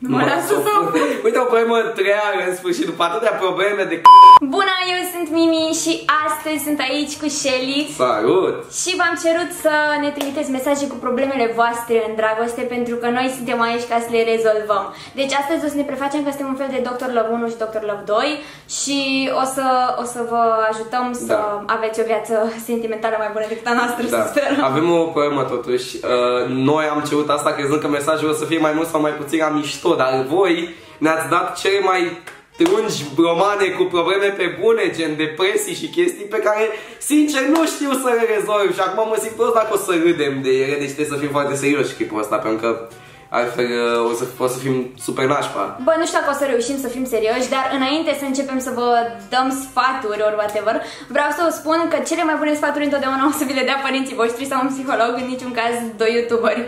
Mă lasă să... Uite o problemă întreagă în sfârșit, după atâtea probleme de Bună, eu sunt Mimi și astăzi sunt aici cu Shelly Salut! Și v-am cerut să ne trimiteți mesaje cu problemele voastre în dragoste pentru că noi suntem aici ca să le rezolvăm Deci astăzi o să ne prefacem că suntem un fel de Dr. Love 1 și Dr. Love 2 Și o să, o să vă ajutăm să Da. aveți o viață sentimentală mai bună decât a noastră, Da, să sperăm avem o problemă totuși. Uh, Noi am cerut asta crezând că mesajul o să fie mai mult sau mai puțin la mișto, dar voi ne-ați dat cele mai trungi romane cu probleme pe bune, gen depresii și chestii pe care, sincer, nu știu să le rezolv și acum mă simt prost dacă o să râdem de ele, deci trebuie să fim foarte serioși clipul ăsta, pentru că altfel uh, o să, o să fim super nașpa. Bă, nu știu dacă o să reușim să fim serioși, dar înainte să începem să vă dăm sfaturi ori whatever, vreau să vă spun că cele mai bune sfaturi întotdeauna o să vi le dea părinții voștri sau un psiholog, în niciun caz doi youtuberi.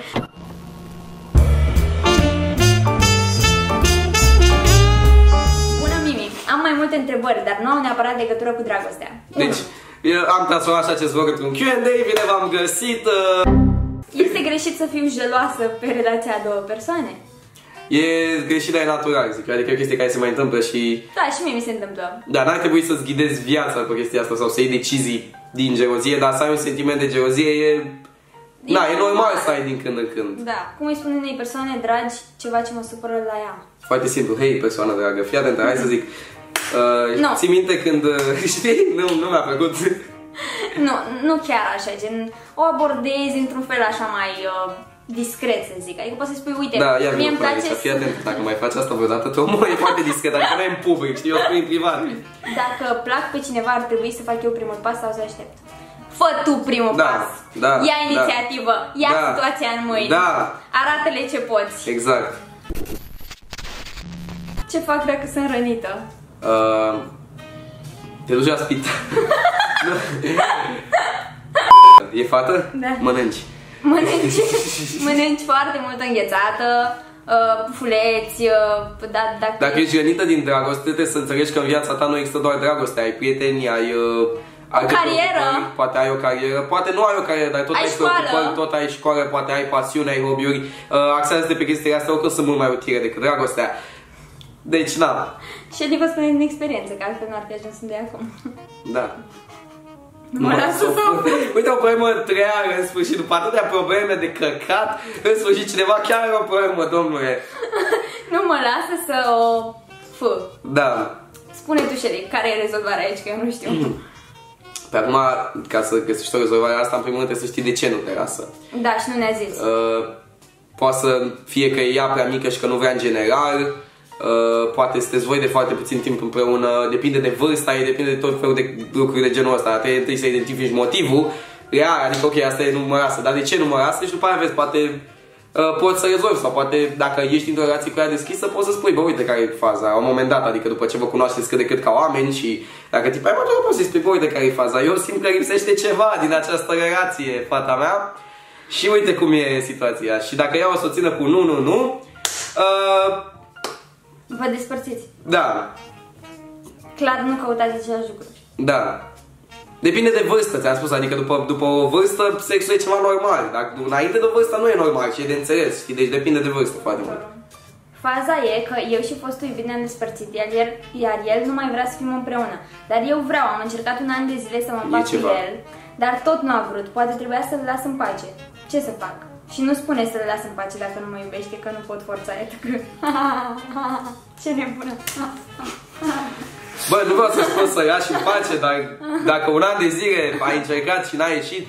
Multe întrebări, dar nu au neapărat legătură cu dragostea. Deci, eu am transformat și acest vlog într-un Q&A, bine v-am găsit. uh, Este greșit să fiu geloasă pe relația a două persoane? E greșit, dar e natural, zic, adică e o chestie care se mai întâmplă și Da, și mie mi se întâmplă. Dar n-ar trebui să-ți ghidezi viața pe chestia asta sau să iei decizii din gelozie, dar să ai un sentiment de gelozie e... Da, e normal să ai din când în când. Da, cum îi spun unei persoane dragi ceva ce mă supără la ea? Foarte simplu, hei, persoană dragă, fii atentă, hai să zic. Uh, Nu. Ții minte când, uh, știi, nu, nu mi-a plăcut. Nu, nu chiar așa, gen, o abordezi într-un fel așa mai uh, discret, să zic. Adică poți să spui, uite, Da, ia mie vină îmi până place aici, fii să... atent, dacă mai faci asta vreodată, te omor, e foarte discret, adică nu e în public, știi, eu spun în privat. Dacă plac pe cineva, ar trebui să fac eu primul pas sau să aștept. Fă tu primul Da, pas. da, Ia da. inițiativă, ia Da. situația în mâini. Da. Arată-le ce poți. Exact. Ce fac dacă sunt rănită? Uh, te duci la spital. e fată? Da. Mănânci. Mănânci, mănânci foarte mult înghețată, uh, pufuleți, uh, da, dacă... Dacă ești rănită din dragoste, trebuie să înțelegi că în viața ta nu există doar dragoste, ai prieteni, ai... Uh, ai carieră. preocupări, Poate ai o carieră, poate nu ai o carieră, dar tot Ai ai, școală. preocupări, tot ai școală, poate ai pasiune, ai hobby-uri. Uh, axează-te pe chestiile astea, oricum sunt mult mai utile decât dragostea. Deci, na, Și adică spune din experiență, că altfel n-ar fi ajuns unde e acum. da. Mă lasă să... Uite o problemă întreagă în sfârșit, după atâtea probleme de căcat, în sfârșit cineva chiar are o problemă, domnule. Nu mă lasă să o fă. Da. Spune tu, Shelly, care e rezolvarea aici, că eu nu știu. Pe acum, ca să găsești o rezolvare a asta, în primul rând trebuie să știi de ce nu te lasă. Da, și nu ne-a zis. Uh, poate să fie că e ea prea mică și că nu vrea în general, uh, poate sunteți voi de foarte puțin timp împreună, depinde de vârsta ei, depinde de tot felul de lucruri de genul ăsta, trebuie întâi să identifici motivul. Real, adică ok, asta e nu mă lasă, dar de ce nu mă lasă și după aia vezi, poate uh, poți să rezolvi sau poate dacă ești într-o relație cu ea deschisă poți să spui, bă uite care e faza, la un moment dat, adică după ce vă cunoașteți cât de cât ca oameni și dacă tipa ai mă poți să-i spui, bă uite care e faza, eu simt că lipsește ceva din această relație, fata mea, și uite cum e situația. Și dacă ea o să o țină cu nu, nu, nu, uh, Vă despărțiți. da, Clar nu căutați același lucruri. da. Depinde de vârstă, ți-am spus, adică după, după o vârstă sexul e ceva normal. Dacă înainte de vârstă nu e normal și e de înțeles. Și deci depinde de vârstă foarte mult. Faza e că eu și fostul iubit ne-am despărțit, iar el, iar el nu mai vrea să fim împreună. Dar eu vreau, am încercat un an de zile să mă E împac cu ceva. el, dar tot nu a vrut. Poate trebuia să-l las în pace. Ce să fac? Și nu spune să-l las în pace dacă nu mă iubește, că nu pot forța etc. Ce nebună! Bă, nu vreau să spun să ia și în pace, dar dacă un an de zile ai încercat și n-a ieșit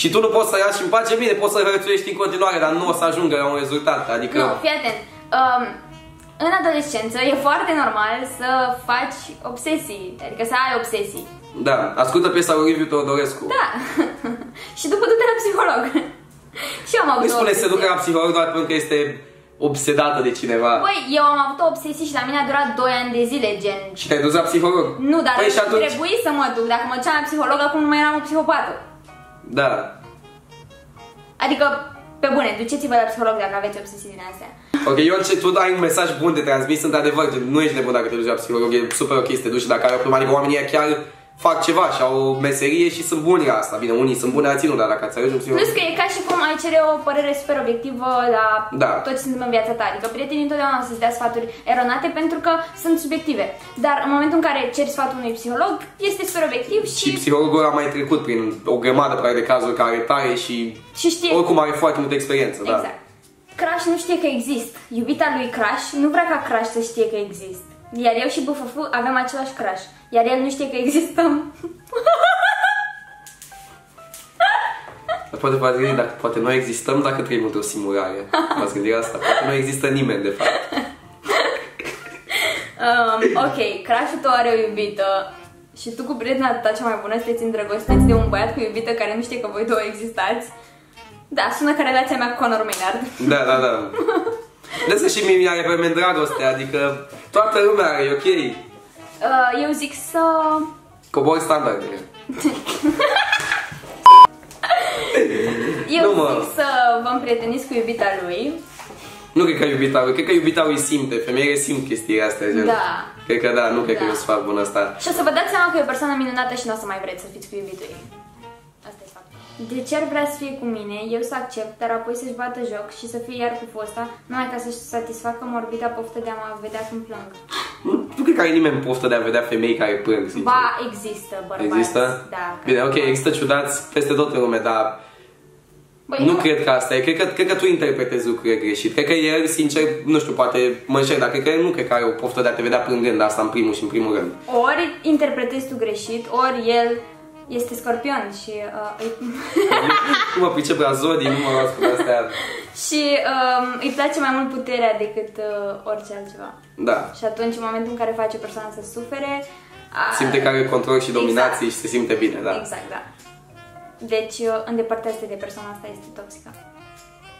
și tu nu poți să ia și în pace, bine, poți să hărțuiești în continuare, dar nu o să ajungă la un rezultat. Adică... Nu, fii atent. Um, în adolescență e foarte normal să faci obsesii, adică să ai obsesii. Da, ascultă piesa lui Liviu Teodorescu. Da. și după du-te la psiholog. Și eu am avut Nu o spune să obsesie. ducă la psiholog doar pentru că este obsedată de cineva. Băi, eu am avut o obsesie și la mine a durat 2 ani de zile, gen... Și te-ai dus la psiholog? Nu, dar păi și atunci... trebuie să mă duc. Dacă mă duceam la psiholog, acum nu mai eram o psihopată. Da. Adică, pe bune, duceți-vă la psiholog dacă aveți obsesii din astea. Ok, eu ce tu ai un mesaj bun de transmis, într-adevăr, gen, nu ești nebun dacă te duci la psiholog, e super ok să te duci și dacă ai o problemă, adică oamenii ăia chiar fac ceva și au o meserie și sunt buni la asta. Bine, unii sunt buni, alții nu, dar dacă ați alege un psiholog... Plus că e ca și cum ai cere o părere super obiectivă la Da. tot ce se întâmplă în viața ta. Adică prietenii întotdeauna o să-ți dea sfaturi eronate pentru că sunt subiective. Dar în momentul în care ceri sfatul unui psiholog, este super obiectiv și, Și psihologul a mai trecut prin o grămadă practic, de cazuri care tare și, și știe oricum are foarte multă experiență. Da. Exact. Crash nu știe că exist. Iubita lui Crash nu vrea ca Crash să știe că exist. Iar eu și BFF avem același Crash. Iar el nu știe că existăm. Dar poate v-ați gândit dacă poate noi existăm dacă trăim într-o simulare. V-ați gândit la asta? Poate nu există nimeni de fapt. Um, ok, Crash-ul tău are o iubită și tu cu prietena ta cea mai bună sunteți îndrăgostiți de un băiat cu iubită care nu știe că voi două existați. Da, sună ca relația mea cu Conor Maynard. Da, da, da. Lăsă și mie are pe mine dragoste, adică toată lumea are, e ok. Uh, eu zic să... Cobor standardele. Eu Nu, mă. zic să vă împrieteniți cu iubita lui. Nu cred că iubita lui, cred că iubita lui simte, femeile simt chestiile astea, gen. Da. Cred că da, nu cred că Da. e un sfat bun ăsta. Și o să vă dați seama că e o persoană minunată și nu o să mai vreți să fiți cu iubitul ei. Asta e faptul. De ce ar vrea să fie cu mine, eu să accept, dar apoi să-și bată joc și să fie iar cu fosta, numai ca să-și satisfacă morbida poftă de a mă vedea când plâng. Nu, nu cred că are nimeni poftă de a vedea femei care plâng, sincer. Ba, există bărbați. Există? Da. Bine, care- ok, există ciudați peste tot în lume, dar Băi, nu cred că asta e. Cred că, cred că tu interpretezi lucrurile greșit. Cred că el, sincer, nu știu, poate mă înșel, dar cred că el nu cred că are o poftă de a te vedea plângând asta în primul și în primul rând. Ori interpretezi tu greșit, ori el este scorpion și uh, îi... nu mă pricep la zodii, nu mă las cu astea. și um, îi place mai mult puterea decât uh, orice altceva. Da. Și atunci, în momentul în care face o persoană să sufere... A... Simte că are control și dominație Exact. și se simte bine, da. Exact, da. Deci, uh, îndepărtează-te de persoana asta, este toxică.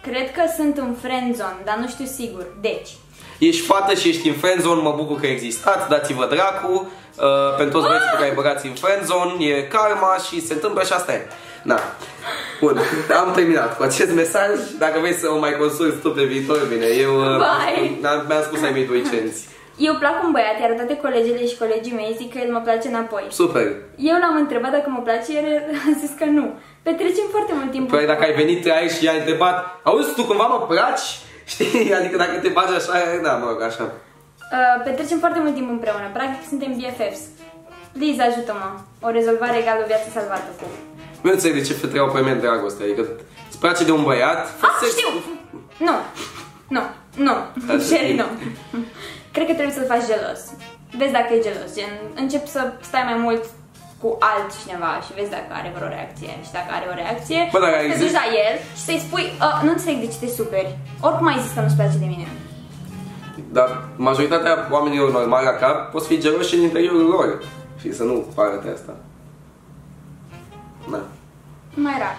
Cred că sunt în friend zone, dar nu știu sigur. Deci, Ești fată și ești în friendzone, mă bucur că existați, dați-vă dracu. Uh, pentru toți băieții pe care îi băgați în friendzone, e karma și se întâmplă și asta e. Da. Bun, am terminat cu acest mesaj. Dacă vrei să o mai consulti tu pe viitor, bine, eu uh, Bye. mi-am mi-am spus ai mei doi cenți. eu plac un băiat, iar toate colegele și colegii mei zic că el mă place înapoi. Super. Eu l-am întrebat dacă mă place, iar el a zis că nu. Petrecem foarte mult timp. Păi dacă ai venit aici și i-ai întrebat, auzi, tu cumva mă placi? Știi? Adică dacă te bagi așa, da, mă rog, așa. Uh, petrecem foarte mult timp împreună. Practic suntem BFFs. Please, ajută-mă. O rezolvare egală o viață salvată cu. Nu înțeleg de ce fetele au pe mine dragoste. Adică îți place de un băiat, fă Ah, sex. știu! Nu. Nu. Nu. Asta Sherry, e. nu. Cred că trebuie să-l faci gelos. Vezi dacă e gelos. Gen, începi să stai mai mult cu altcineva și vezi dacă are vreo reacție. Și dacă are o reacție, Bă, dacă te exist- duci la el și să-i spui "Uh, nu înțeleg de ce te superi. Oricum ai zis că nu-ți place de mine. Dar majoritatea oamenilor normali la cap pot fi geloși în interiorul lor. Și să nu arate asta. Da. Mai rar.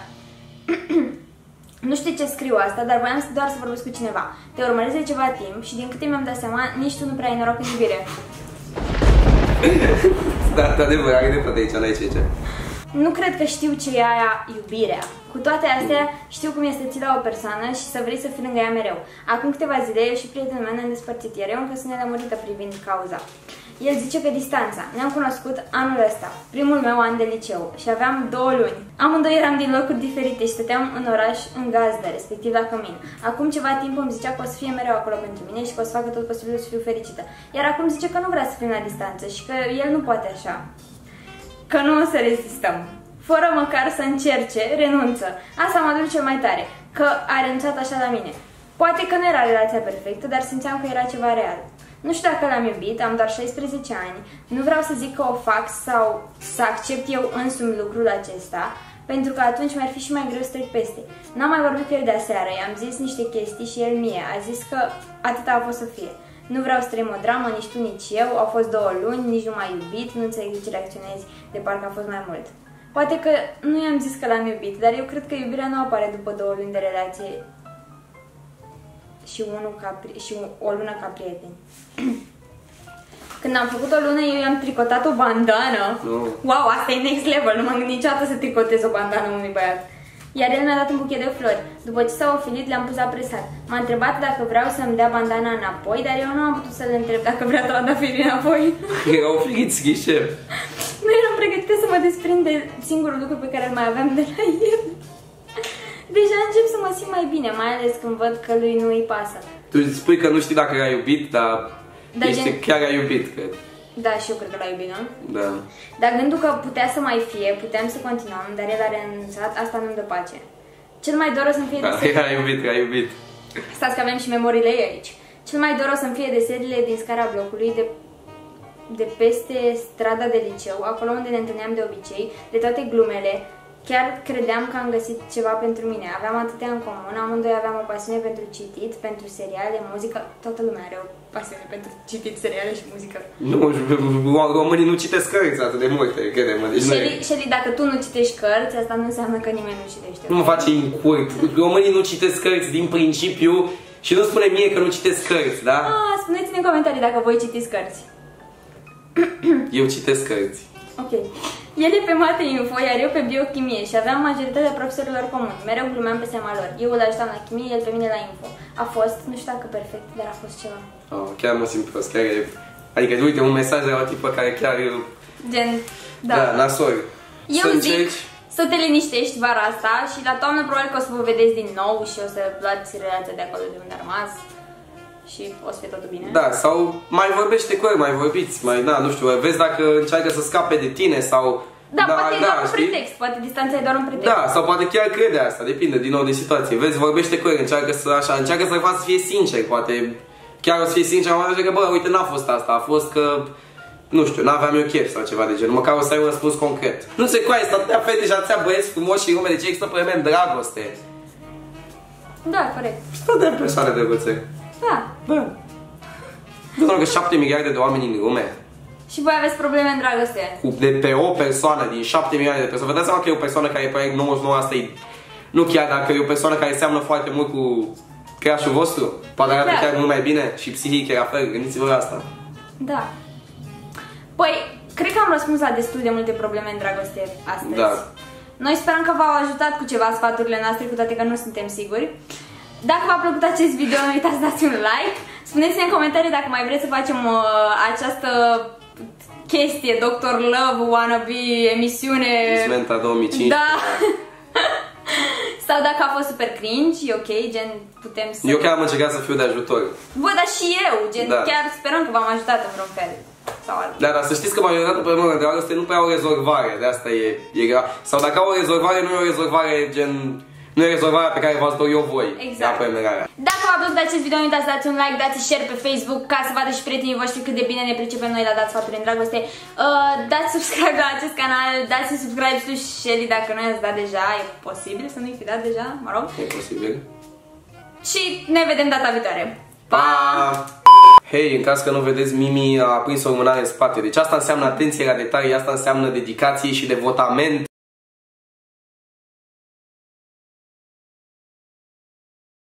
nu știu ce scriu asta, dar voiam să- doar să vorbesc cu cineva. Te urmăresc de ceva timp și din câte mi-am dat seama, nici tu nu prea ai noroc în iubire. Da, de adevăr, are dreptate aici, n-ai ce ce. Nu cred că știu ce e aia iubirea. Cu toate astea, știu cum este să ții la o persoană și să vrei să fii lângă ea mereu. Acum câteva zile, eu și prietenul meu ne-am despărțit, iar eu încă sunt nelămurită privind cauza. El zice că distanța. Ne-am cunoscut anul ăsta, primul meu an de liceu, și aveam două luni. Amândoi eram din locuri diferite și stăteam în oraș în gazdă, respectiv la cămin. Acum ceva timp îmi zicea că o să fie mereu acolo pentru mine și că o să facă tot posibilul să fiu fericită. Iar acum zice că nu vrea să fim la distanță și că el nu poate așa că nu o să rezistăm. Fără măcar să încerce, renunță. Asta mă duce cel mai tare, că a renunțat așa la mine. Poate că nu era relația perfectă, dar simțeam că era ceva real. Nu știu dacă l-am iubit, am doar 16 ani, nu vreau să zic că o fac sau să accept eu însumi lucrul acesta, pentru că atunci mi-ar fi și mai greu să trec peste. N-am mai vorbit cu el de aseară, i-am zis niște chestii și el mie a zis că atâta a fost să fie. Nu vreau să trăim o dramă, nici tu, nici eu, au fost două luni, nici nu m-ai iubit, nu înțeleg de ce reacționezi de parcă a fost mai mult. Poate că nu i-am zis că l-am iubit, dar eu cred că iubirea nu apare după două luni de relație și, unul ca, pri- și o lună ca prieteni. Când am făcut o lună, eu i-am tricotat o bandană. Nu. Wow, asta e next level, nu m-am gândit niciodată să tricotez o bandană unui băiat. Iar el mi-a dat un buchet de flori. După ce s-a ofilit, le-am pus la presat. M-a întrebat dacă vreau să-mi dea bandana înapoi, dar eu nu am putut să-l întreb dacă vrea trandafiri înapoi. Erau friți, ghișe. nu eram pregătit înainte să mă desprind de singurul lucru pe care îl mai aveam de la el. Deja încep să mă simt mai bine, mai ales când văd că lui nu îi pasă. Tu spui că nu știi dacă l-ai iubit, dar Da, ești gen- chiar ai iubit, cred. Da, și eu cred că l-a iubit, nu? Da. Dar gândul că putea să mai fie, puteam să continuăm, dar el a renunțat, asta nu-mi dă pace. Cel mai doros să-mi fie de Da, serie... ai iubit, ai iubit. Stați că avem și memoriile ei aici. Cel mai doros să-mi fie de seriile din scara blocului, de, de peste strada de liceu, acolo unde ne întâlneam de obicei, de toate glumele. Chiar credeam că am găsit ceva pentru mine. Aveam atâtea în comun, amândoi aveam o pasiune pentru citit, pentru seriale, muzică. Toată lumea are o pasiune pentru citit, seriale și muzică. Nu, românii nu citesc cărți atât de multe, crede-mă. Deci nu, Shelly, e- Shelly, dacă tu nu citești cărți, asta nu înseamnă că nimeni nu citește. nu mă face incurt. Românii nu citesc cărți din principiu și nu spune mie că nu citesc cărți, da? Ah, spuneți-ne în comentarii dacă voi citiți cărți. Eu citesc cărți. Ok. El e pe mate info, iar eu pe biochimie și aveam majoritatea profesorilor comuni. Mereu glumeam pe seama lor. Eu îl ajutam la chimie, el pe mine la info. A fost, nu știu dacă perfect, dar a fost ceva. Oh, chiar mă simt prost, chiar e... Adică, uite, un mesaj de la o tipă care chiar e... Gen, da. Da, nasol. eu să zic încerci... să te liniștești vara asta și la toamnă probabil că o să vă vedeți din nou și o să luați relația de acolo de unde a rămas și o să fie totul bine. Da, sau mai vorbește cu el, mai vorbiți, mai, da, nu știu, vezi dacă încearcă să scape de tine sau... Da, poate e doar un știi? pretext, poate distanța e doar un pretext. Da, sau poate chiar crede asta, depinde din nou de situație. Vezi, vorbește cu el, încearcă să așa, încearcă să-l faci să fie sincer, poate chiar o să fie sincer, am că bă, uite, n-a fost asta, a fost că nu știu, n-aveam eu chef sau ceva de genul, măcar o să ai un răspuns concret. Nu se coaie, sunt atâtea fete și atâția băieți frumoși și lume, de ce există probleme în dragoste? Da, corect. Sunt de persoane drăguțe. Da. Da. Doar că 7 miliarde de oameni în lume, Și voi aveți probleme în dragoste. cu, de pe o persoană, din 7 milioane de persoane, vă dați seama că e o persoană care e proiect 99 asta e, nu chiar dacă e o persoană care seamănă foarte mult cu crush vostru, poate arată Da. chiar mult mai bine și psihic e la fel, gândiți-vă la asta. Da. Păi, cred că am răspuns la destul de multe probleme în dragoste astăzi. Da. Noi sperăm că v-au ajutat cu ceva sfaturile noastre, cu toate că nu suntem siguri. Dacă v-a plăcut acest video, nu uitați să dați un like. Spuneți-ne în comentarii dacă mai vreți să facem uh, această chestie, Dr. Love, wannabe, emisiune... Smenta 2005. Da. Sau dacă a fost super cringe, e ok, gen putem să... Eu chiar am încercat să fiu de ajutor. Bă, dar și eu, gen Da. chiar sperăm că v-am ajutat în vreun fel. Sau altul. Da, dar să știți că majoritatea problemelor de dragoste nu prea au rezolvare, de asta e, e gra. Sau dacă au o rezolvare, nu e o rezolvare gen... Nu e rezolvarea pe care v-ați dori eu voi. Exact. La premerarea. Dacă v-a plăcut acest video, nu uitați să dați un like, dați share pe Facebook ca să vadă și prietenii voștri cât de bine ne pricepem noi la dați sfaturi în dragoste. Uh, dați subscribe la acest canal, dați subscribe și Shelly dacă nu i-ați dat deja, e posibil să nu-i fi dat deja, mă rog. E posibil. Și ne vedem data viitoare. Pa! Hei, în caz că nu vedeți, Mimi a prins o lumânare în spate. Deci asta înseamnă atenție la detalii, asta înseamnă dedicație și devotament